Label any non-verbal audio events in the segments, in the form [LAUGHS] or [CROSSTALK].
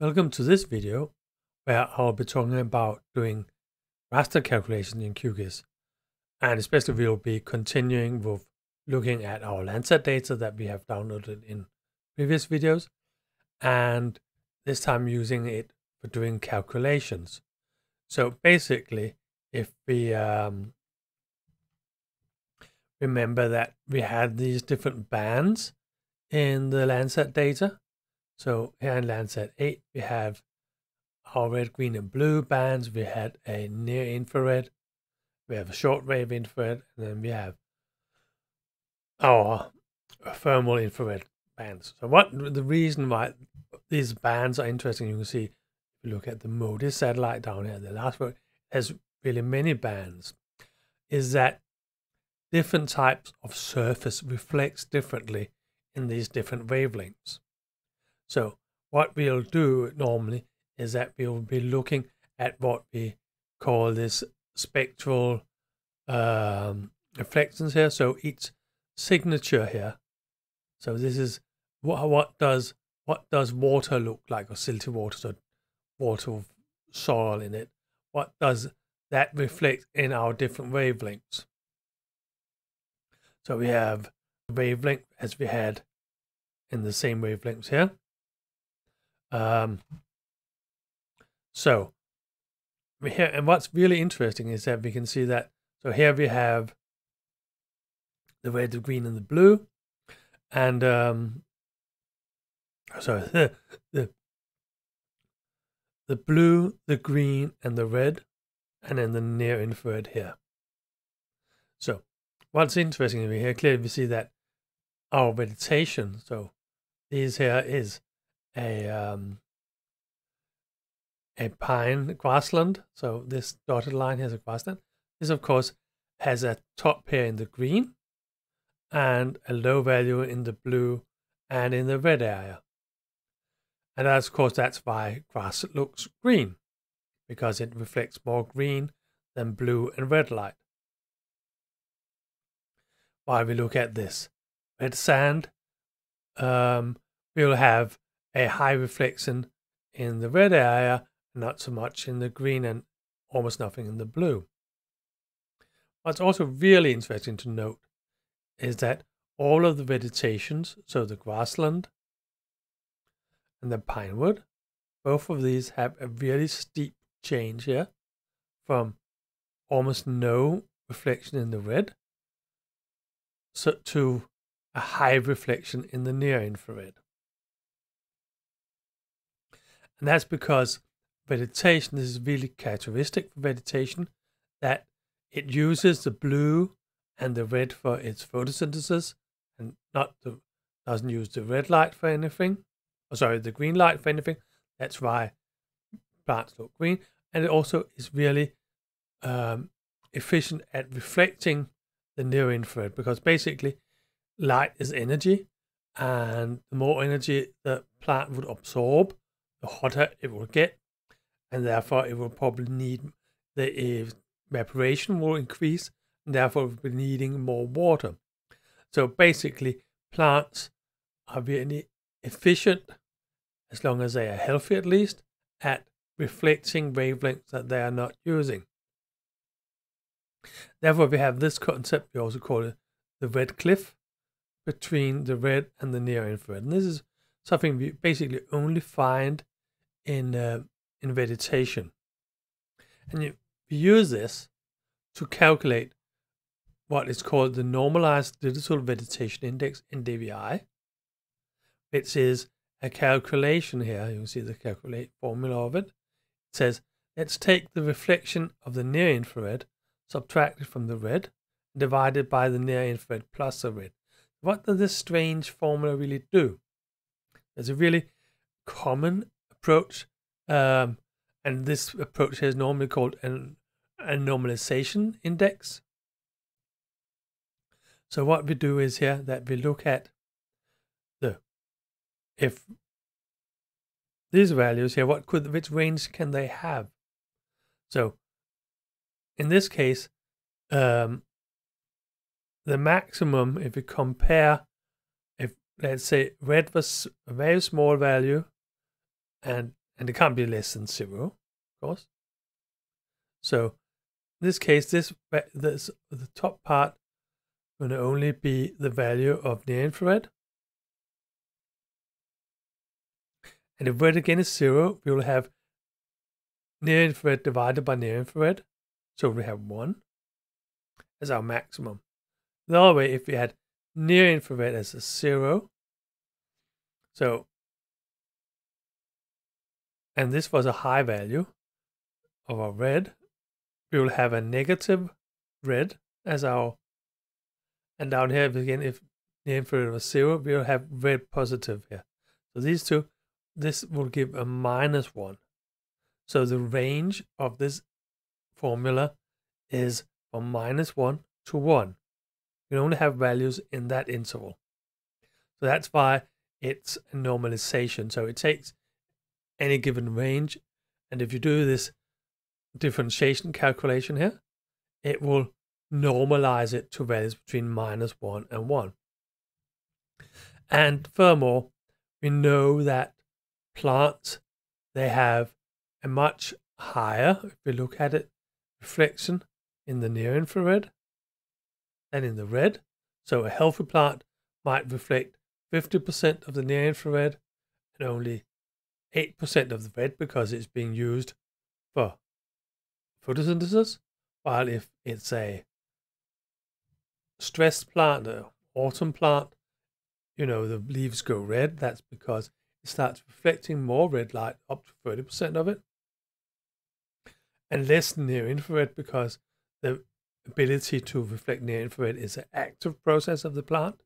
Welcome to this video where I'll be talking about doing raster calculation in QGIS and especially we'll be continuing with looking at our Landsat data that we have downloaded in previous videos and this time using it for doing calculations. So basically if we um, remember that we had these different bands in the Landsat data so here in Landsat 8, we have our red, green, and blue bands. We had a near infrared, we have a short wave infrared, and then we have our thermal infrared bands. So what the reason why these bands are interesting, you can see if you look at the MODIS satellite down here, the last one has really many bands, is that different types of surface reflects differently in these different wavelengths. So what we'll do normally is that we'll be looking at what we call this spectral um, reflections here. So each signature here. So this is what what does what does water look like or silty water, so water with soil in it. What does that reflect in our different wavelengths? So we have wavelength as we had in the same wavelengths here. Um, so here, and what's really interesting is that we can see that. So here we have the red, the green, and the blue, and um, sorry, the, [LAUGHS] the the blue, the green, and the red, and then the near infrared here. So what's interesting over here, clearly we see that our vegetation, so these here is a um, a pine grassland. So this dotted line here is a grassland. This, of course, has a top here in the green and a low value in the blue and in the red area. And that's, of course, that's why grass looks green, because it reflects more green than blue and red light. While we look at this red sand, um, we'll have a high reflection in the red area, not so much in the green and almost nothing in the blue. What's also really interesting to note is that all of the vegetations, so the grassland and the pinewood, both of these have a really steep change here from almost no reflection in the red so to a high reflection in the near infrared. And that's because vegetation is really characteristic for vegetation that it uses the blue and the red for its photosynthesis and not the doesn't use the red light for anything. Oh, sorry, the green light for anything. That's why plants look green. And it also is really um, efficient at reflecting the near infrared because basically light is energy and the more energy the plant would absorb, the hotter it will get, and therefore it will probably need the uh, evaporation will increase, and therefore will be needing more water. So basically, plants are really efficient, as long as they are healthy at least, at reflecting wavelengths that they are not using. Therefore, we have this concept, we also call it the red cliff between the red and the near infrared. And this is something we basically only find in uh, in vegetation. And you, use this to calculate what is called the normalized digital vegetation index NDVI, which is a calculation here. You see the calculate formula of it. It says, let's take the reflection of the near infrared subtracted from the red divided by the near infrared plus the red. What does this strange formula really do? There's a really common approach. Um, and this approach is normally called an, a normalization index. So what we do is here that we look at the if these values here, what could which range can they have? So in this case, um, the maximum, if we compare, if let's say red was a very small value and and it can't be less than zero, of course. So in this case, this, this the top part will only be the value of near infrared. And if red again is zero, we will have near infrared divided by near infrared. So we have one as our maximum. The other way, if we had near infrared as a zero, so, and this was a high value of our red, we will have a negative red as our, and down here again, if the infrared was zero, we will have red positive here. So these two, this will give a minus one. So the range of this formula is from minus one to one. We only have values in that interval. So that's why it's a normalization. So it takes any given range, and if you do this differentiation calculation here, it will normalize it to values between minus 1 and 1. And furthermore, we know that plants, they have a much higher, if we look at it, reflection in the near infrared than in the red. So a healthy plant might reflect 50% of the near infrared and only 8% of the red because it's being used for photosynthesis, while if it's a stressed plant, an autumn plant, you know, the leaves go red, that's because it starts reflecting more red light, up to 30% of it, and less near infrared because the ability to reflect near infrared is an active process of the plant.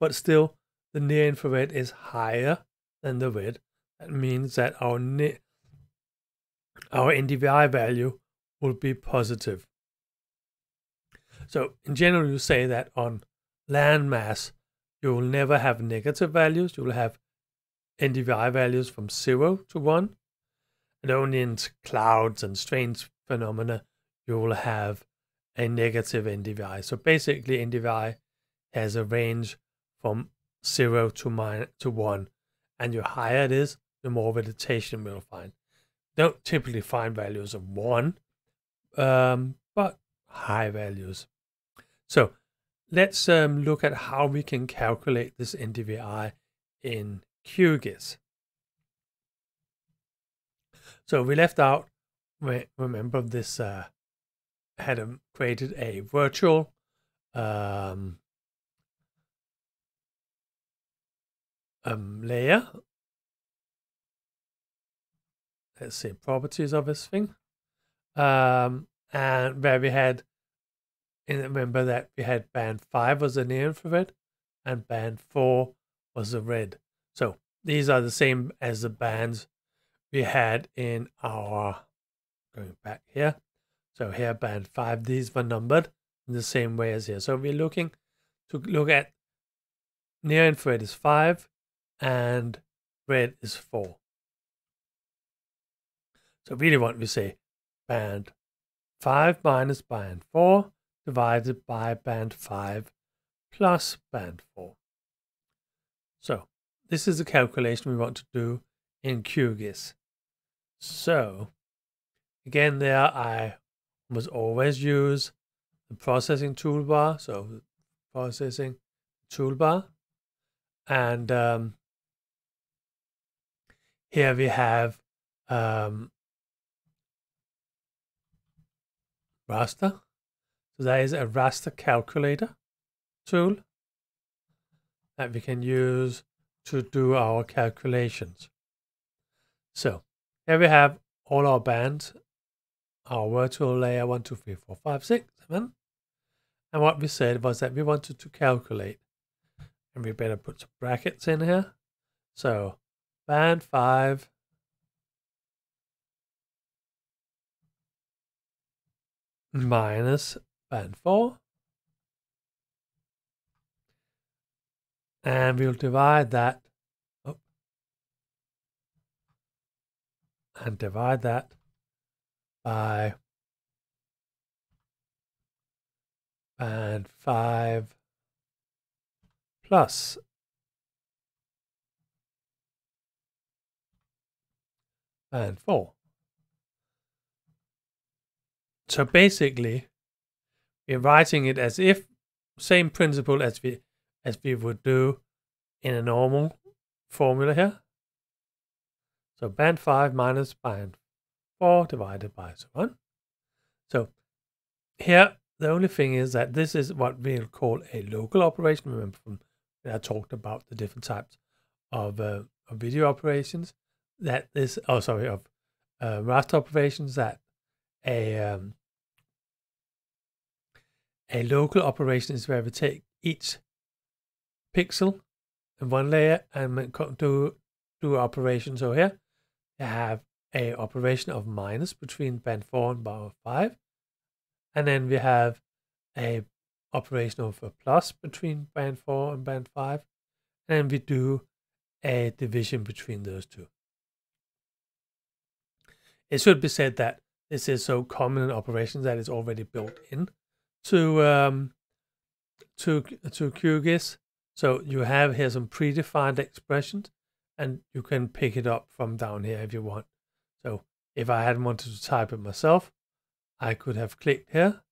But still, the near infrared is higher than the red. That means that our near, our NDVI value will be positive. So in general, you say that on land mass, you will never have negative values. You will have NDVI values from 0 to 1. And only in clouds and strange phenomena, you will have a negative NDVI. So basically, NDVI has a range from 0 to, minus, to 1. And the higher it is, the more vegetation we'll find don't typically find values of 1, um, but high values. So let's um, look at how we can calculate this NDVI in QGIS. So we left out, remember this uh, had um, created a virtual um, um, layer let's see, properties of this thing. Um, and where we had, remember that we had band 5 was the near infrared and band 4 was the red. So these are the same as the bands we had in our, going back here. So here band 5, these were numbered in the same way as here. So we're looking to look at near infrared is 5 and red is 4. So really what we say, band 5 minus band 4 divided by band 5 plus band 4. So this is the calculation we want to do in QGIS. So again there I must always use the processing toolbar, so processing toolbar. And um, here we have um, raster. So that is a raster calculator tool that we can use to do our calculations. So here we have all our bands, our virtual layer 1, 2, 3, 4, 5, 6, 7. And what we said was that we wanted to calculate. And we better put some brackets in here. So band 5 minus 4. And we'll divide that oh, and divide that by band 5 plus band 4. So basically, we're writing it as if same principle as we as we would do in a normal formula here. So band 5 minus band 4 divided by so on. So here, the only thing is that this is what we'll call a local operation. Remember from I talked about the different types of, uh, of video operations that this, oh sorry, of uh, raster operations that a um, local operation is where we take each pixel in one layer and do do operations. So here you have a operation of minus between band 4 and band 5. And then we have a operation of a plus between band 4 and band 5. And we do a division between those two. It should be said that this is so common in operations that it's already built in to um, to to QGIS. So you have here some predefined expressions, and you can pick it up from down here if you want. So if I hadn't wanted to type it myself, I could have clicked here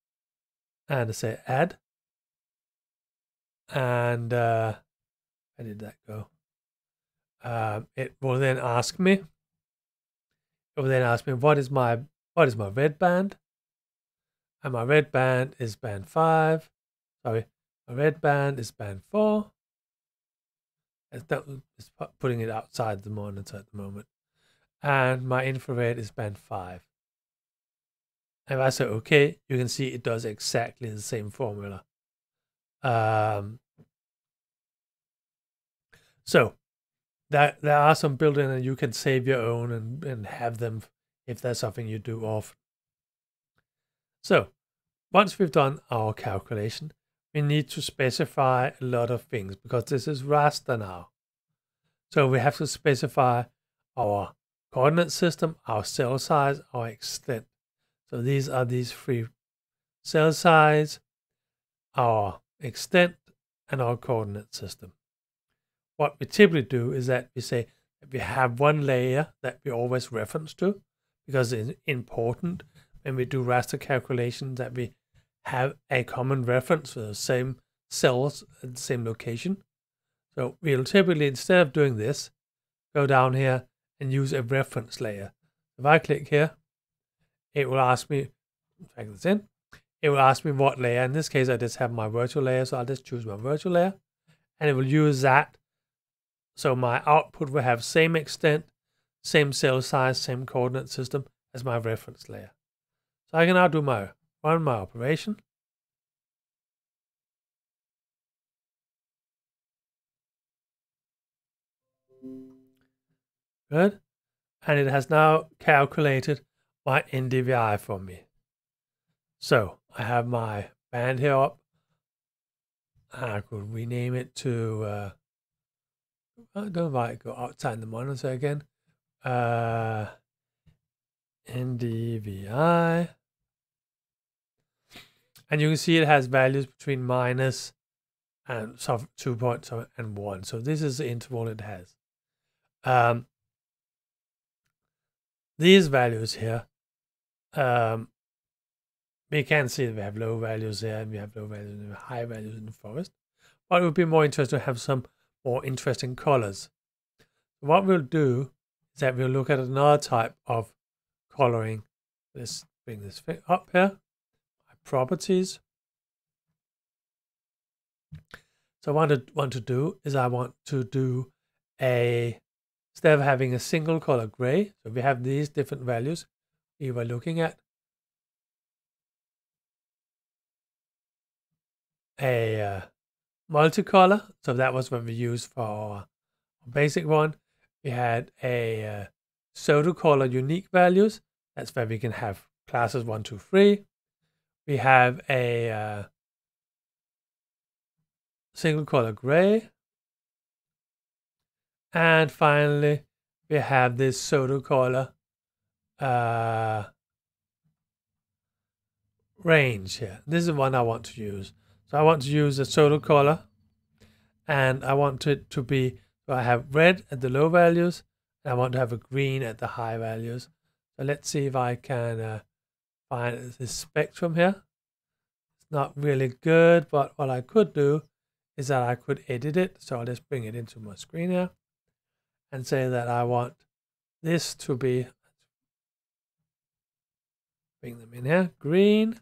and say add. And uh, where did that go? Uh, it will then ask me. It will then ask me what is my what is my red band, and my red band is band five. Sorry, my red band is band four. It's, it's putting it outside the monitor at the moment and my infrared is band 5. And if I say OK, you can see it does exactly the same formula. Um, so there, there are some built-in and you can save your own and, and have them if that's something you do often. So once we've done our calculation, we need to specify a lot of things because this is raster now. So we have to specify our coordinate system, our cell size, our extent. So these are these three cell size, our extent, and our coordinate system. What we typically do is that we say that we have one layer that we always reference to because it's important when we do raster calculations that we have a common reference for the same cells at the same location. So we'll typically, instead of doing this, go down here and use a reference layer. If I click here, it will ask me, drag this in, it will ask me what layer. In this case, I just have my virtual layer, so I'll just choose my virtual layer, and it will use that. So my output will have same extent, same cell size, same coordinate system as my reference layer. So I can now do my run my operation. Good. And it has now calculated my NDVI for me. So I have my band here up. I could rename it to, uh, I don't I go outside the monitor again. Uh, NDVI. And you can see it has values between minus and so two and one. So this is the interval it has. Um, these values here, um, we can see that we have low values here and we have low values and high values in the forest. But it would be more interesting to have some more interesting colors. What we'll do is that we'll look at another type of coloring. Let's bring this up here. My properties. So what I want to do is I want to do a instead of having a single color gray, so we have these different values we were looking at. A uh, multicolor, so that was what we used for our basic one. We had a uh, pseudo color unique values, that's where we can have classes one, two, three. We have a uh, single color gray, and finally, we have this pseudo color uh, range here. This is the one I want to use. So I want to use a pseudo color and I want it to be, so I have red at the low values and I want to have a green at the high values. So let's see if I can uh, find this spectrum here. It's not really good, but what I could do is that I could edit it. So I'll just bring it into my screen here and say that I want this to be, bring them in here, green.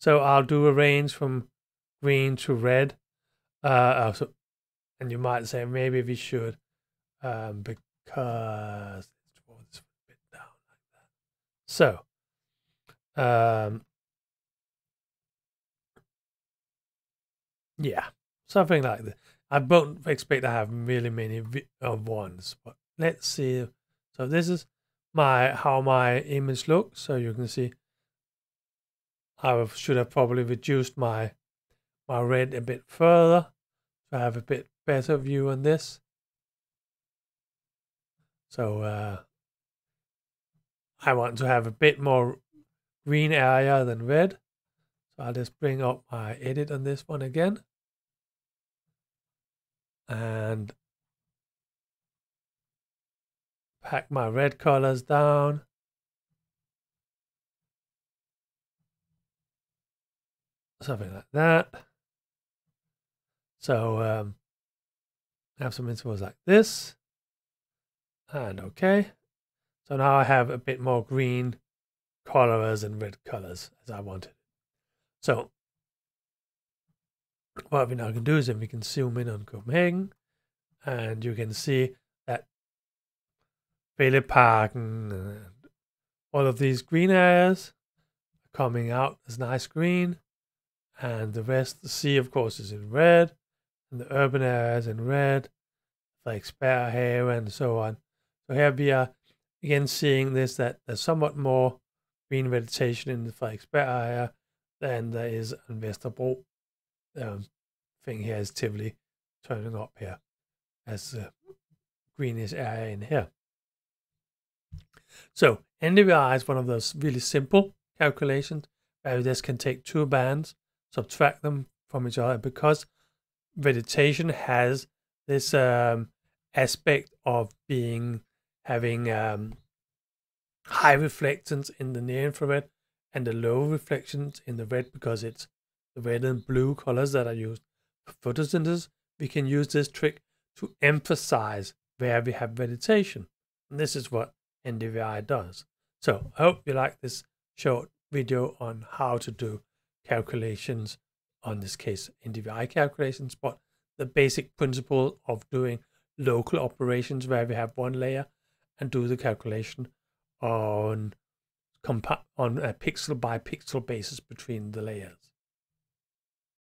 So I'll do a range from green to red. Uh, so, and you might say maybe we should, um, because it's a bit down like that. So, um, yeah, something like that. I don't expect to have really many of ones, but let's see. So this is my how my image looks. So you can see I should have probably reduced my my red a bit further to have a bit better view on this. So uh, I want to have a bit more green area than red. So I'll just bring up my edit on this one again and pack my red colors down. Something like that. So um, have some intervals like this. And okay. So now I have a bit more green colors and red colors as I wanted. So what we now can do is then we can zoom in on Copenhagen and you can see that Fælledparken and uh, all of these green areas are coming out as nice green and the rest, the sea of course is in red and the urban areas in red, like Sparehave and so on. So here we are again seeing this that there's somewhat more green vegetation in the Frederiksberg area than there is in Vesterbro um, thing here is Tivoli turning up here as the greenish area in here. So NDVI is one of those really simple calculations where this can take two bands, subtract them from each other because vegetation has this um, aspect of being having um, high reflectance in the near infrared and the low reflections in the red because it's the red and blue colors that are used for photosynthesis. We can use this trick to emphasize where we have vegetation. And this is what NDVI does. So I hope you like this short video on how to do calculations, on this case NDVI calculations, but the basic principle of doing local operations where we have one layer and do the calculation on on a pixel by pixel basis between the layers.